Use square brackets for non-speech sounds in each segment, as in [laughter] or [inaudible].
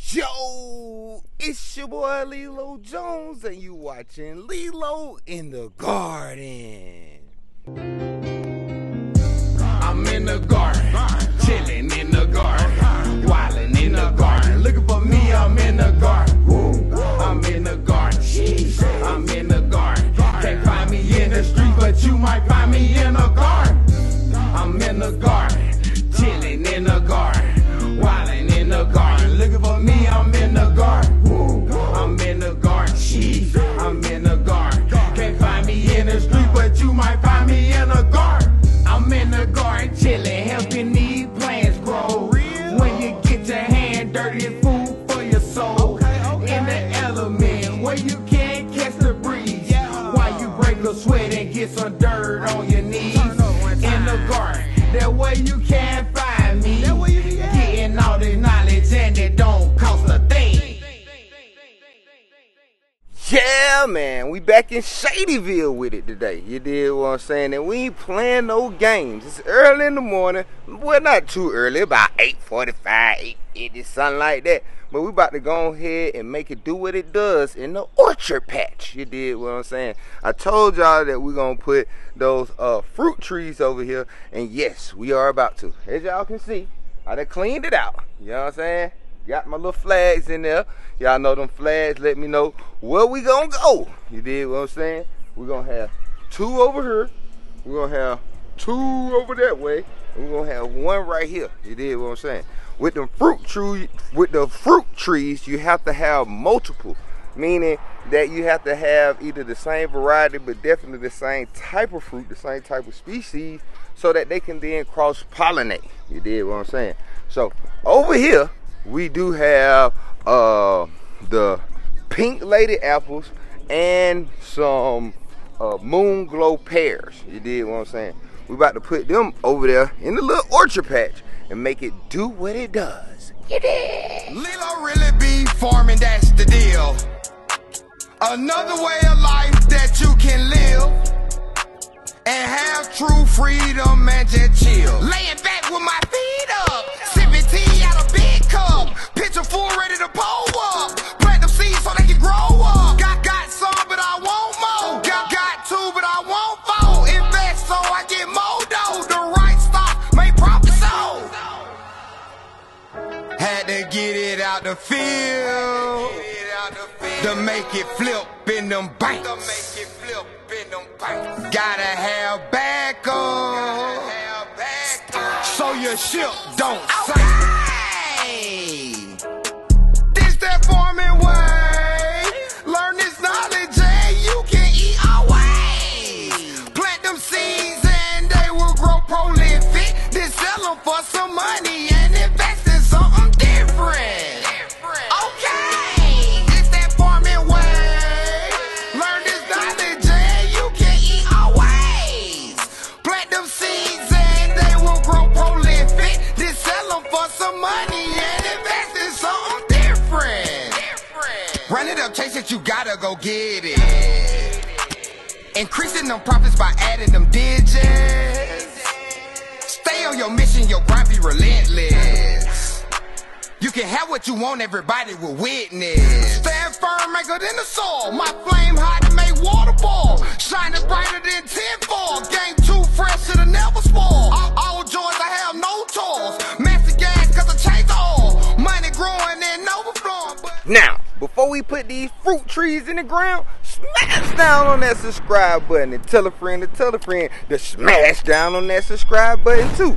Yo, it's your boy Lelo Jones, and you watching Lelo in the Garden. I'm in the garden, chilling in the garden, wilding in the garden. Looking for me, I'm in the garden. I'm in the garden, I'm in the garden. Can't find me in the street, but you might find me in the garden. I'm in the garden, chilling in the garden, wilding in the garden. Looking for Yeah, man, we back in Shadyville with it today. You did what I'm saying? And we ain't playing no games. It's early in the morning. Well, not too early, about 8.45, 8.50, something like that. But we about to go ahead and make it do what it does in the orchard patch. You did what I'm saying? I told y'all that we're going to put those uh, fruit trees over here. And yes, we are about to. As y'all can see, I done cleaned it out. You know what I'm saying? Got my little flags in there. Y'all know them flags let me know where we gonna go. You did what I'm saying? We're gonna have two over here. We're gonna have two over that way. We're gonna have one right here. You did what I'm saying? With the fruit tree, with the fruit trees, you have to have multiple. Meaning that you have to have either the same variety, but definitely the same type of fruit, the same type of species, so that they can then cross pollinate. You did what I'm saying? So over here, we do have uh, the pink lady apples and some uh, moon glow pears. You did what I'm saying? We about to put them over there in the little orchard patch and make it do what it does. You did. Lelo really be farming, that's the deal. Another way of life that you can live and have true freedom and just chill. Laying back with my feet up, picture full ready to pull up, plant them seeds so they can grow up. Got got some, but I want more. Got got two, but I want four. Invest so I get more dough. The right stock may profit so. Had to get it out the field to make it flip in them banks. Gotta have backup so your ship don't sink. For some money and invest in something different. Okay, it's that farming way. Learn this knowledge and you can eat always. Plant them seeds and they will grow prolific. Then sell them for some money and invest in something different. Run it up, chase it, you gotta go get it. Increasing them profits by adding them digits. Relentless. You can have what you want, everybody will witness. Stand firm, anchored in the soul. My flame hot to make water boil. Shining brighter than tinfoil. Game too fresh, it'll never spoil. All, all joys, I have no toils. Massive gas, cause I change all. Money growing and overflowing. But Now, before we put these fruit trees in the ground, smash down on that subscribe button and tell a friend to tell a friend to smash down on that subscribe button too.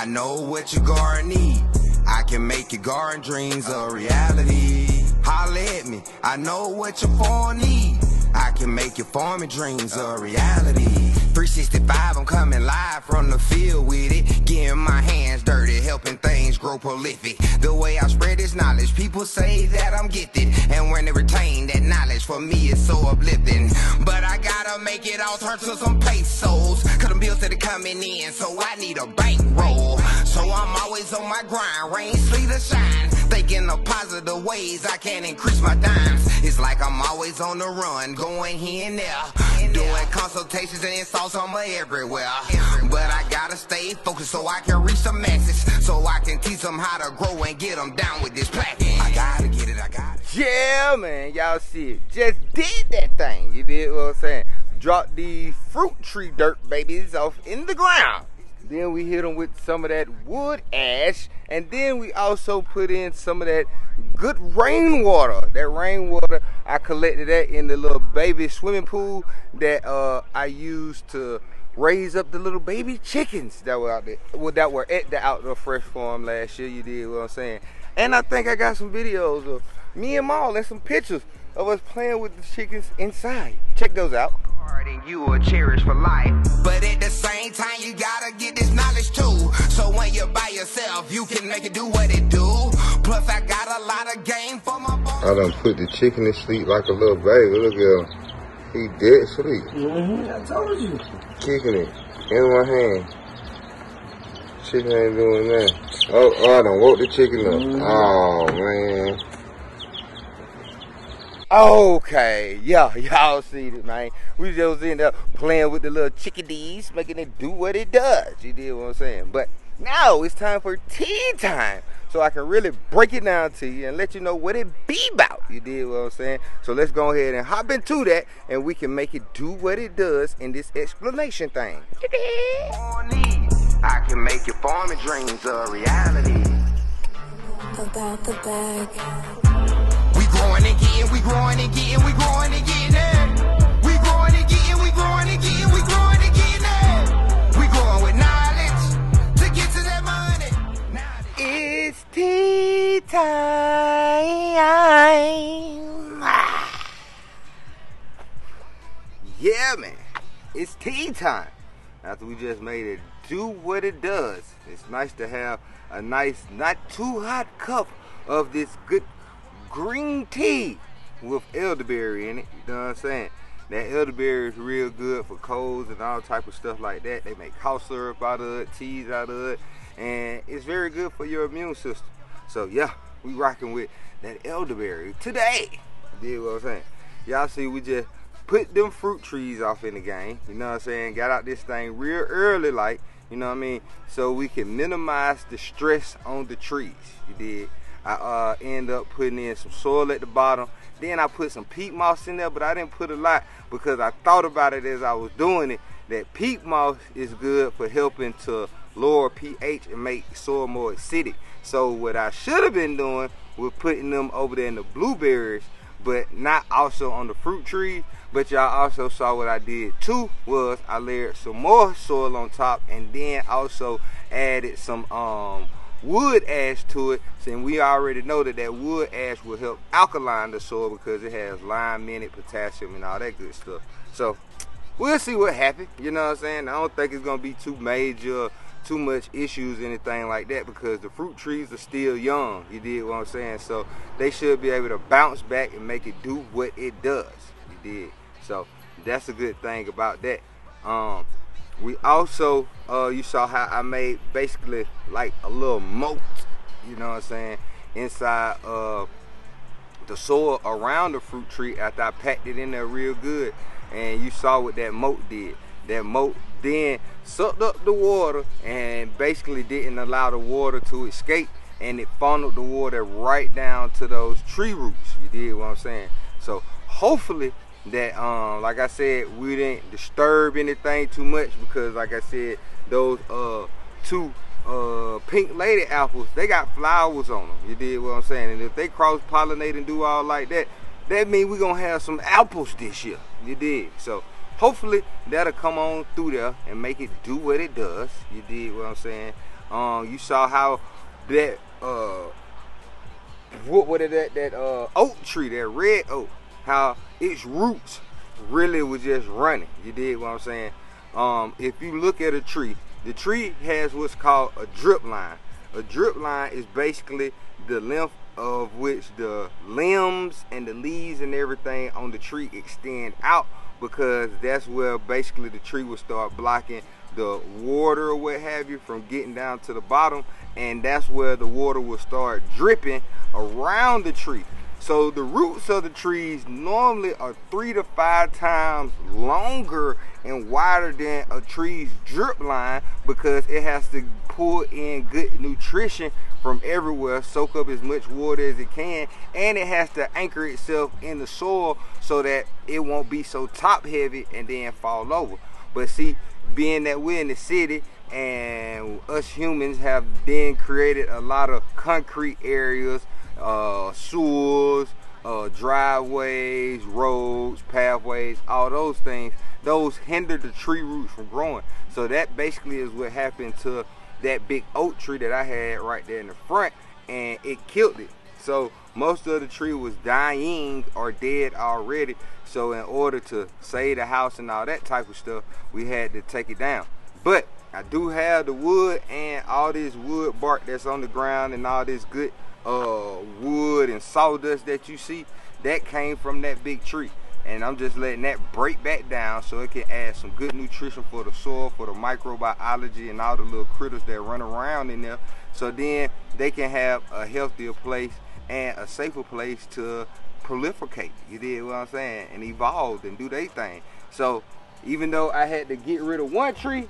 I know what your garden need. I can make your garden dreams a reality. Holla at me, I know what your farm need. I can make your farming dreams a reality. 365, I'm coming live from the field with it. Getting my hands dirty, helping things grow prolific. The way I spread this knowledge, people say that I'm gifted. And when they retain that knowledge, for me it's so uplifting. But I gotta make it all turn to some pesos. Cause them bills that are coming in, so I need a bankroll. So I'm always on my grind, rain, sleet, or shine. Thinking of positive ways I can't increase my dimes. It's like I'm always on the run, going here and there. Doing consultations and installs on my everywhere. But I gotta stay focused so I can reach the masses. So I can teach them how to grow and get them down with this platinum. I gotta get it, I got it. Yeah, man, y'all see it. Just did that thing. You did what I'm saying. Drop these fruit tree dirt babies off in the ground. Then we hit them with some of that wood ash, and then we also put in some of that good rainwater. That rainwater, I collected that in the little baby swimming pool that uh, I used to raise up the little baby chickens that were out there, well, that were at the outdoor fresh farm last year. You did what I'm saying. And I think I got some videos of me and Maul and some pictures of us playing with the chickens inside. Check those out. And you will cherish for life. But at the same time, you gotta get this knowledge too. So when you're by yourself, you can make it do what it do. Plus, I got a lot of game for my boy. I done put the chicken to sleep like a little baby. Look at him. He dead sleep. Mm-hmm, I told you. Kicking it in my hand. Chicken ain't doing that. Oh, oh I done woke the chicken up. Oh, man. Okay, yeah, [laughs] y'all see it, man. We just end up playing with the little chickadees, making it do what it does. You did what I'm saying? But now it's time for tea time. So I can really break it down to you and let you know what it be about. You did what I'm saying? So let's go ahead and hop into that and we can make it do what it does in this explanation thing. On these, I can make your farming dreams a reality. About the bag. Getting, we growing and getting, we growing and getting it. We growing and getting, we growing and getting, we growing and getting it. We growing with knowledge to get to that money. It's tea time. Yeah, man. It's tea time. After we just made it do what it does. It's nice to have a nice, not too hot cup of this good green tea with elderberry in it. You know what I'm saying? That elderberry is real good for colds and all type of stuff like that. They make cough syrup out of it, teas out of it, and it's very good for your immune system. So yeah, we rocking with that elderberry today. You dig what I'm saying? Y'all see, we just put them fruit trees off in the game. You know what I'm saying? Got out this thing real early, like you know what I mean, so we can minimize the stress on the trees. You did. I uh, end up putting in some soil at the bottom. Then I put some peat moss in there, but I didn't put a lot because I thought about it as I was doing it. That peat moss is good for helping to lower pH and make soil more acidic. So what I should have been doing was putting them over there in the blueberries, but not also on the fruit trees. But y'all also saw what I did too was I layered some more soil on top and then also added some um wood ash to it and we already know that that wood ash will help alkaline the soil because it has lime in it potassium and all that good stuff. So we'll see what happens you know what i'm saying? I don't think it's gonna be too major too much issues anything like that because the fruit trees are still young you did what i'm saying? So they should be able to bounce back and make it do what it does you did so that's a good thing about that. Um we also uh, you saw how I made basically like a little moat, you know what I'm saying, inside uh, the soil around the fruit tree after I packed it in there real good. And you saw what that moat did. That moat then sucked up the water and basically didn't allow the water to escape and it funneled the water right down to those tree roots. You did what I'm saying? So hopefully that um like I said we didn't disturb anything too much because like I said those uh two uh pink lady apples they got flowers on them you did what I'm saying? And if they cross pollinate and do all like that that means we're gonna have some apples this year. You did. So hopefully that'll come on through there and make it do what it does. You did what I'm saying? Um you saw how that uh what what is that that uh oak tree that red oak how its roots really was just running. You did what I'm saying? um, if you look at a tree, the tree has what's called a drip line. A drip line is basically the length of which the limbs and the leaves and everything on the tree extend out because that's where basically the tree will start blocking the water or what have you from getting down to the bottom and that's where the water will start dripping around the tree so the roots of the trees normally are three to five times longer and wider than a tree's drip line because it has to pull in good nutrition from everywhere, soak up as much water as it can, and it has to anchor itself in the soil so that it won't be so top heavy and then fall over. But see, being that we're in the city and us humans have then created a lot of concrete areas uh, sewers, uh, driveways, roads, pathways, all those things, those hinder the tree roots from growing. So that basically is what happened to that big oak tree that I had right there in the front, and it killed it. So most of the tree was dying or dead already. So in order to save the house and all that type of stuff, we had to take it down. But I do have the wood and all this wood bark that's on the ground and all this good uh, wood and sawdust that you see, that came from that big tree. And I'm just letting that break back down so it can add some good nutrition for the soil, for the microbiology and all the little critters that run around in there. So then they can have a healthier place and a safer place to proliferate. You did what I'm saying? And evolve and do their thing. So even though I had to get rid of one tree,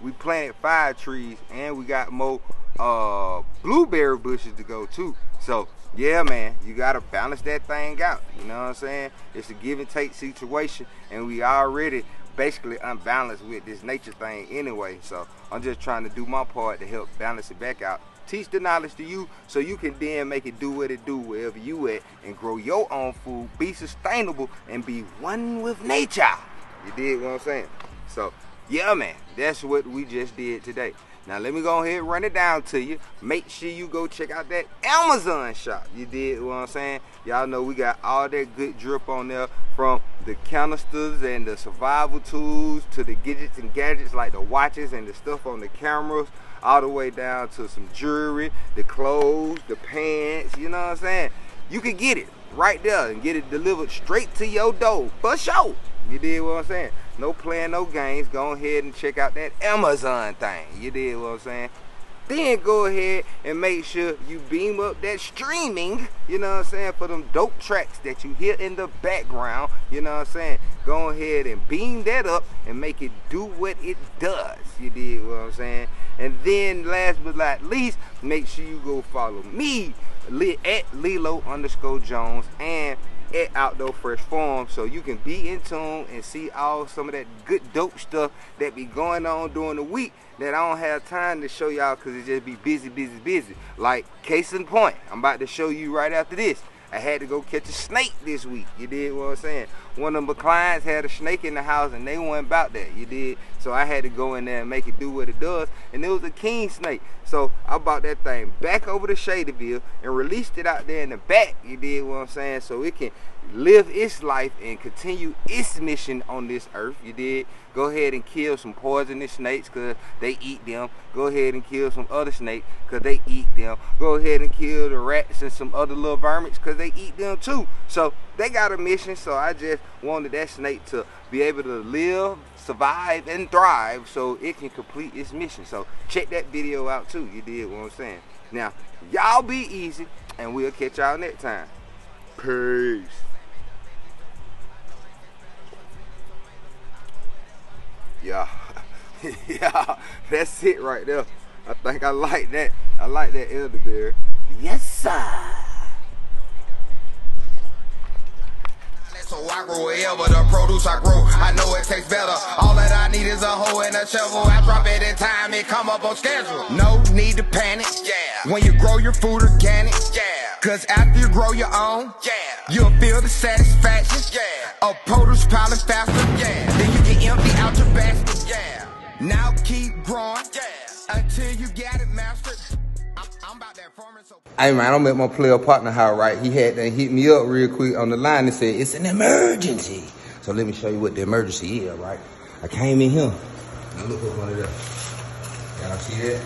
we planted five trees and we got more uh, blueberry bushes to go too. So yeah, man, you gotta balance that thing out. You know what I'm saying? It's a give and take situation, and we already basically unbalanced with this nature thing anyway. So I'm just trying to do my part to help balance it back out. Teach the knowledge to you so you can then make it do what it do wherever you at and grow your own food, be sustainable, and be one with nature. You did what I'm saying? So yeah, man, that's what we just did today. Now let me go ahead and run it down to you. Make sure you go check out that Amazon shop. You did what I'm saying? Y'all know we got all that good drip on there from the canisters and the survival tools to the gadgets and gadgets like the watches and the stuff on the cameras all the way down to some jewelry, the clothes, the pants, you know what I'm saying? You can get it right there and get it delivered straight to your door for sure. You did what I'm saying? No playing no games. Go ahead and check out that Amazon thing. You did what I'm saying? Then go ahead and make sure you beam up that streaming, you know what I'm saying, for them dope tracks that you hear in the background, you know what I'm saying. Go ahead and beam that up and make it do what it does. You did what I'm saying? And then last but not least, make sure you go follow me at Lelo underscore Jones and at Outdoor Fresh Farm so you can be in tune and see all some of that good dope stuff that be going on during the week that I don't have time to show y'all because it just be busy, busy, busy. Like case in point, I'm about to show you right after this. I had to go catch a snake this week. You did what I'm saying? One of my clients had a snake in the house and they weren't about that. You did. So I had to go in there and make it do what it does. And it was a king snake. So I brought that thing back over to Shadyville and released it out there in the back. You did what I'm saying? So it can live its life and continue its mission on this earth. You did. Go ahead and kill some poisonous snakes because they eat them. Go ahead and kill some other snakes because they eat them. Go ahead and kill the rats and some other little vermins because they eat them too. So they got a mission. So I just wanted that snake to be able to live, survive, and thrive so it can complete its mission. So check that video out too. You did what I'm saying. Now, y'all be easy and we'll catch y'all next time. Peace. Yeah. [laughs] yeah. That's it right there. I think I like that. I like that elderberry. Yes, sir. I grow wherever the produce I grow. I know it tastes better. All that I need is a hoe and a shovel. I drop it in time, it come up on schedule. No need to panic. Yeah. When you grow your food organic. Yeah. Cause after you grow your own. Yeah. You'll feel the satisfaction. Yeah. Of produce piling faster. Yeah. Then you can empty out your basket. Yeah. Now keep growing. Yeah. Hey man, I'm my player partner house, right? He had to hit me up real quick on the line and said, it's an emergency. So let me show you what the emergency is, right? I came in here Now look up under there. Y'all see that?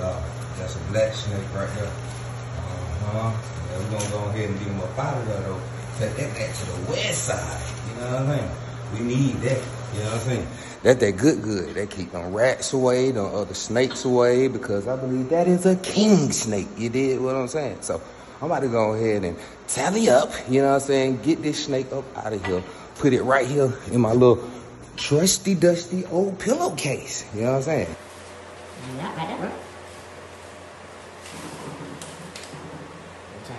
Yeah, that's a black snake right there. Uh-huh. We're gonna go ahead and get him up out of there though. Take that back to the west side. You know what I'm saying? We need that. You know what I'm saying? That that good good. That keep them rats away, the other snakes away, because I believe that is a king snake. You did what I'm saying? So I'm about to go ahead and tally up, you know what I'm saying? Get this snake up out of here. Put it right here in my little trusty dusty old pillowcase. You know what I'm saying? Yeah,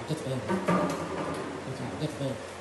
get get.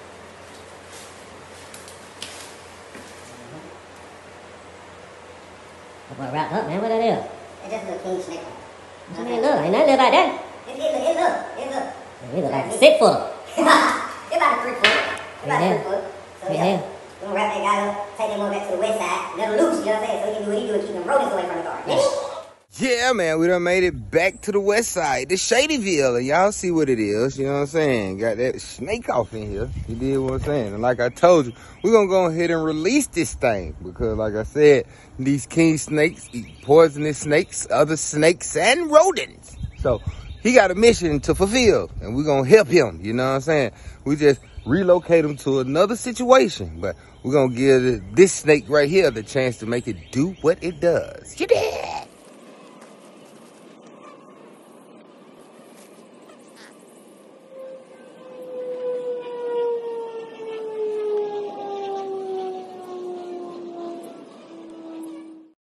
That boy wrapped up, man. What that is? It's just a king snake. What's that look? Ain't nothing about that. It, it, it look, it look. He look like a six footer. it about a three foot. It about Yeah. a three foot. So Yeah. yeah, we're gonna wrap that guy up, take him on back to the west side, let him loose, you know what I'm saying? So he can do what he do and keep them rodents away from the garden. Yeah, man, we done made it back to the west side, the Shadyville, and y'all see what it is. You know what I'm saying? Got that snake off in here. You did what I'm saying. And like I told you, we're gonna go ahead and release this thing because, like I said, these king snakes eat poisonous snakes, other snakes, and rodents. So he got a mission to fulfill, and we're gonna help him. You know what I'm saying? We just relocate him to another situation, but we're gonna give this snake right here the chance to make it do what it does. You did.